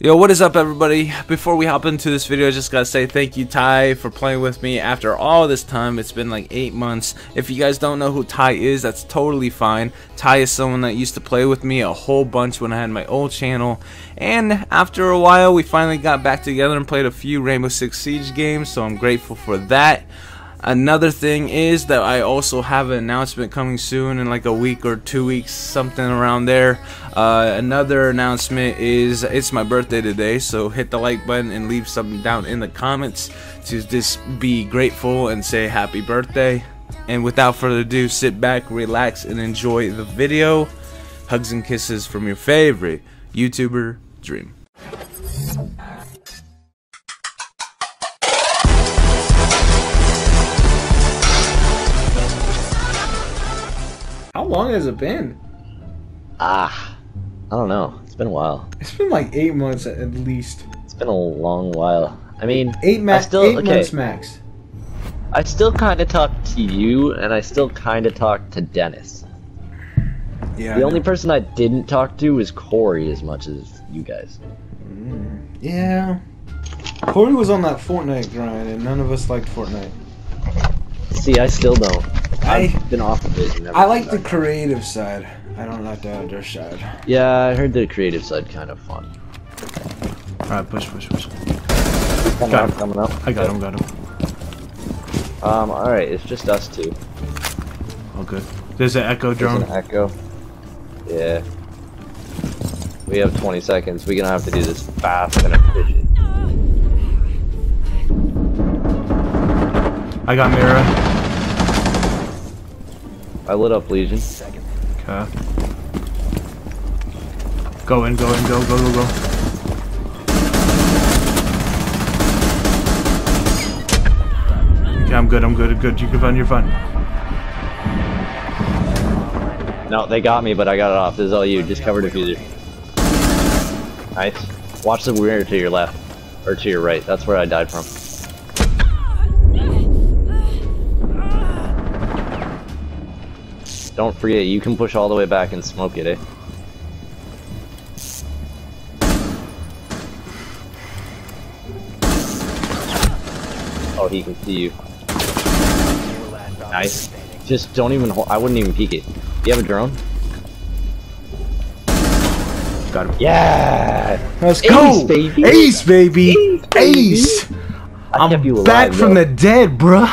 Yo, what is up everybody? Before we hop into this video, I just gotta say thank you Ty for playing with me after all this time. It's been like 8 months. If you guys don't know who Ty is, that's totally fine. Ty is someone that used to play with me a whole bunch when I had my old channel. And after a while, we finally got back together and played a few Rainbow Six Siege games, so I'm grateful for that. Another thing is that I also have an announcement coming soon in like a week or two weeks, something around there. Uh, another announcement is it's my birthday today, so hit the like button and leave something down in the comments to just be grateful and say happy birthday. And without further ado, sit back, relax, and enjoy the video. Hugs and kisses from your favorite YouTuber, Dream. Long has it been? Ah, I don't know. It's been a while. It's been like eight months at least. It's been a long while. I mean, Eight, ma- I still eight okay. months max. I still kind of talk to you, and I still kind of talk to Dennis. Yeah. the only person I didn't talk to was Corey as much as you guys. Yeah. Corey was on that Fortnite grind, and none of us liked Fortnite. See, I still don't. I- I've been off of it. and never I like the creative side. I don't like the other side. Yeah, I heard the creative side kind of fun. Alright, push, push, push. Coming Got up, him. coming up. I got him, got him. Um, alright, it's just us two. Oh, good. There's an echo There's drone. an echo. Yeah. We have 20 seconds. We're gonna have to do this fast and efficient. I got Mira. I lit up Lesion. Okay. Go in, go in, go, go, go, go. Okay, I'm good, I'm good, I'm good. You can run, you're fine. No, they got me, but I got it off. This is all you. Just cover diffuser. Nice. Watch the mirror to your left. Or to your right. That's where I died from. Don't forget, you can push all the way back and smoke it, eh? Oh, he can see you. Nice. Just don't even hold. I wouldn't even peek it. Do you have a drone? Got him. Yeah! Let's Ace, go! baby! Ace, baby! Ace, baby! Ace! I'm you alive, back from the dead, bruh.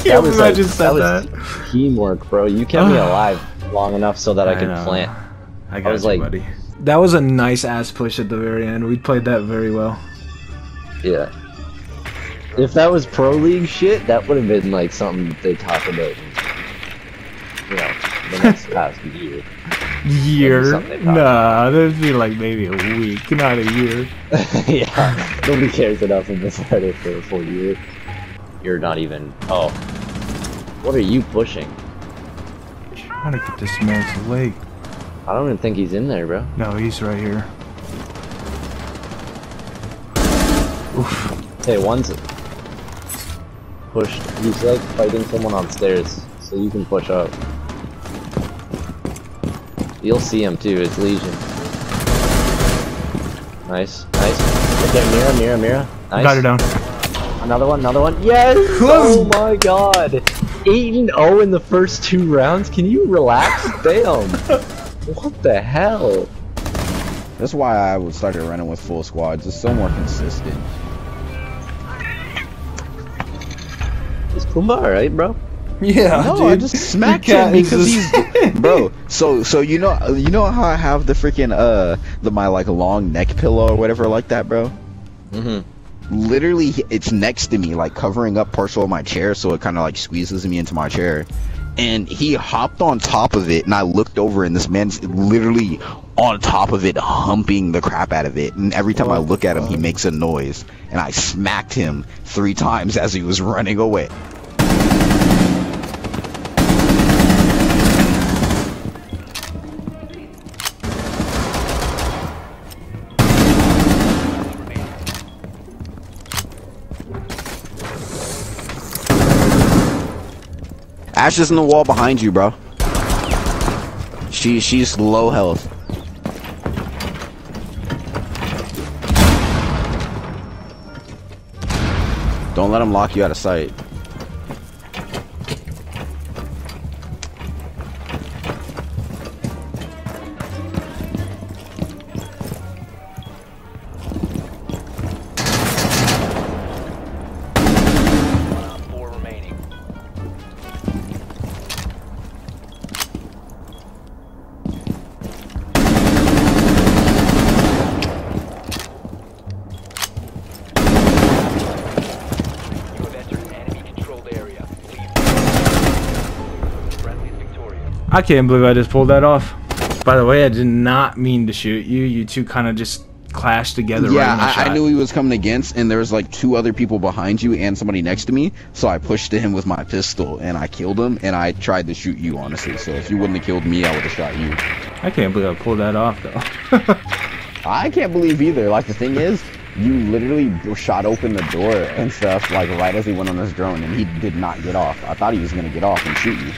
I kept, can't that was like, imagine said that was teamwork, bro. You kept me alive long enough so that I, I could know. plant. I got was you, like- buddy. That was a nice ass push at the very end. We played that very well. Yeah. If that was pro league shit, that would have been like something they talk about. You know, the next past year. Year? something Nah, there'd be like maybe a week, not a year. yeah, nobody cares enough in this Reddit for a full year. You're not even. Oh, what are you pushing? trying to get this man's leg. I don't even think he's in there, bro. No, he's right here. Oof. Hey, one's pushed. He's like fighting someone on stairs, so you can push up. You'll see him too. It's Lesion. Nice, nice. Okay, Mira, Mira, Mira. Nice. Got her down. Another one, another one. Yes! Oh my god! 8 and 0 in the first two rounds? Can you relax? Damn! What the hell? That's why I started running with full squads. It's so more consistent. Is Kumba alright, bro? Yeah, No, dude. I just smacked him because he's bro. So so you know you know how I have the freaking uh the my like long neck pillow or whatever like that, bro. Mm-hmm. Literally, it's next to me, like covering up partial of my chair, so it kind of like squeezes me into my chair. And he hopped on top of it, and I looked over, and this man's literally on top of it, humping the crap out of it. And every time I look at him, he makes a noise, and I smacked him three times as he was running away. Ash is in the wall behind you, bro. She she's low health. Don't let him lock you out of sight. I can't believe I just pulled that off. By the way, I did not mean to shoot you. You two kind of just clashed together right Yeah, in I, I knew he was coming against, and there was like two other people behind you and somebody next to me. So I pushed to him with my pistol, and I killed him. And I tried to shoot you, honestly. So if you wouldn't have killed me, I would have shot you. I can't believe I pulled that off though. I can't believe either. Like the thing is, you literally shot open the door and stuff like right as he went on his drone, and he did not get off. I thought he was gonna get off and shoot you.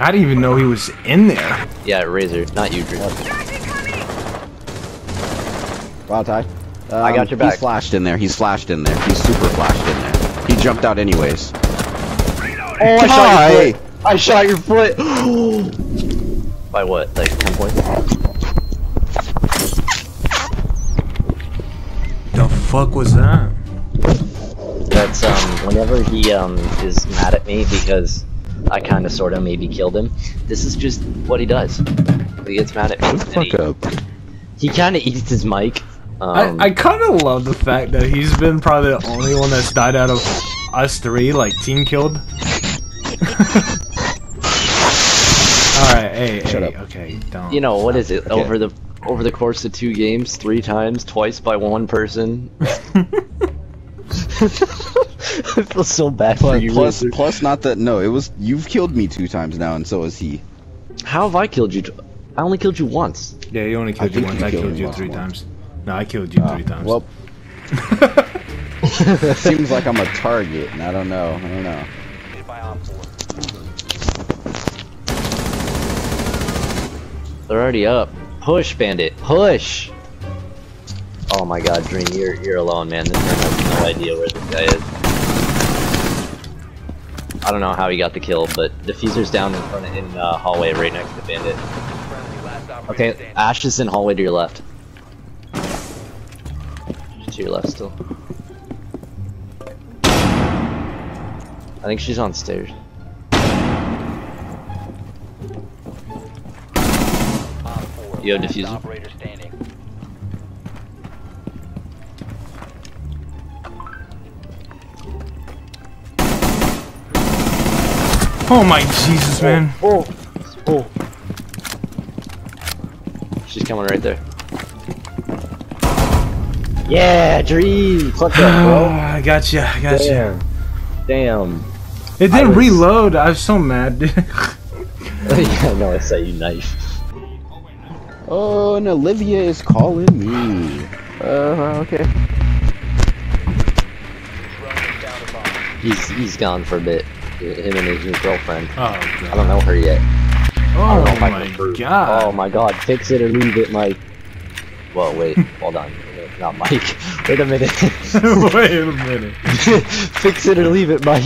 I didn't even know he was in there. Yeah, Razor, not you, Drew. Wow, Ty. Um, I got your back. He's flashed in there. He's flashed in there. He's super flashed in there. He jumped out anyways. Oh, I shot your foot. I shot your foot. By what? Like ten points? The fuck was that? That's um. Whenever he um is mad at me because I kind of sort of maybe killed him. This is just what he does. He gets mad at me. and Fuck he, up. he kind of eats his mic. Um, I, I kind of love the fact that he's been probably the only one that's died out of us three, like team killed. Alright, hey, Shut hey, up. okay, don't. you know what is it? Okay. Over the over the course of two games, three times, twice by one person. I feel so bad for you. plus, Razor. plus, not that. No, it was you've killed me two times now, and so has he. How have I killed you? I only killed you once. Yeah, you only killed you once. you I killed killed you three more. times. No, I killed you ah, three times. Well, seems like I'm a target, and I don't know. I don't know. Hit by Op 4. They're already up. Push, bandit. Push. Oh my God, Dream, you're you're alone, man. This man has no idea where this guy is. I don't know how he got the kill, but diffuser's down in front of in uh, hallway right next to bandit. Okay. Ash is in hallway to your left. To your left still. I think she's on stairs. Op 4. You have diffuser? Oh my Jesus, man. Oh, oh. She's coming right there. Yeah, Dream! Fuck that, bro. I got you. I got you. Damn. Damn. It didn't was- reload. I was so mad, dude. yeah, no, I saw you knife. Oh, and Olivia is calling me. Uh, okay. Drone is down to bomb. He's he's gone for a bit. Him and his new girlfriend. Oh I don't know her yet. Oh don't know if I oh, my god. Oh my god, fix it or leave it, Mike. Well, wait, hold on. Not Mike. Wait a minute. Wait a minute. fix it or leave it, Mike.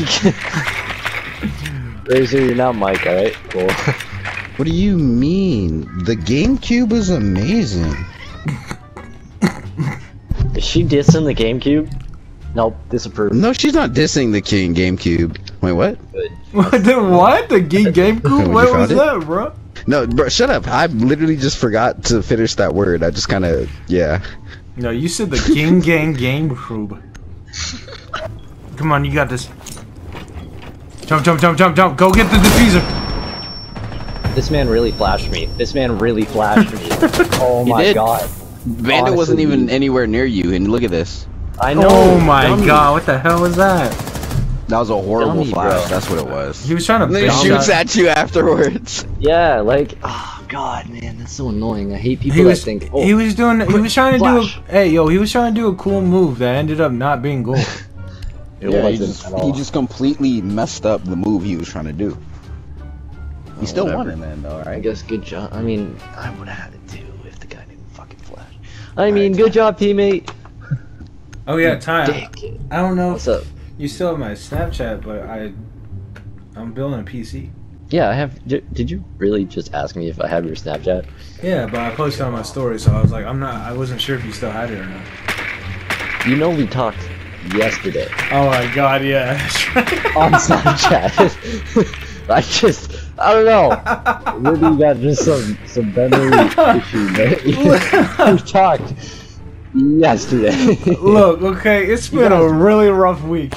Razor, you're not Mike, alright? Cool. What do you mean? The GameCube is amazing. Is she dissing the GameCube? Nope, disapprove. No, she's not dissing the King GameCube. Wait, what? What the what? The game game When cool? you What was it? that, bro? No, bro, shut up. I literally just forgot to finish that word. I just kind of, yeah. No, you said the King Gang Game Cube. Come on, you got this. Jump, jump, jump, jump, jump. Go get the diffuser. This man really flashed me. This man really flashed me. Oh He my did. god. Bandit wasn't even anywhere near you, and look at this. I know. Oh my dummy. god, what the hell was that? That was a horrible Dummy, flash. bro. That's what it was. He was trying to And then he shoots shot. at you afterwards. Yeah, like, oh god, man, that's so annoying. I hate people He that was think. Oh, he was doing he was trying to Flash. do a, hey yo he was trying to do a cool move that ended up not being gold. it yeah, he wasn't just, at all. he just completely messed up the move he was trying to do. He oh, still whatever. won it, man, though, right? I guess good job. I mean, I would have had it too if the guy didn't fucking flash. I mean, good job, teammate. oh yeah, time. I don't know. What's up? You still have my Snapchat, but I, I'm building a PC. Yeah, I have. Did, did you really just ask me if I have your Snapchat? Yeah, but I posted on my story, so I was like, I'm not. I wasn't sure if you still had it or not. You know we talked yesterday Oh my god, yeah. on Snapchat. I just, I don't know. Maybe you got just some some memory issue, but we talked yesterday. Look, okay, it's been a really rough week.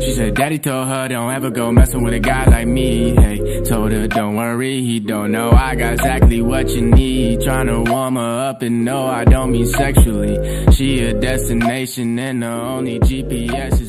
She said, Daddy told her don't ever go messing with a guy like me. Hey, told her don't worry, he don't know I got exactly what you need. Trying to warm her up and no, I don't mean sexually. She a destination and the only GPS is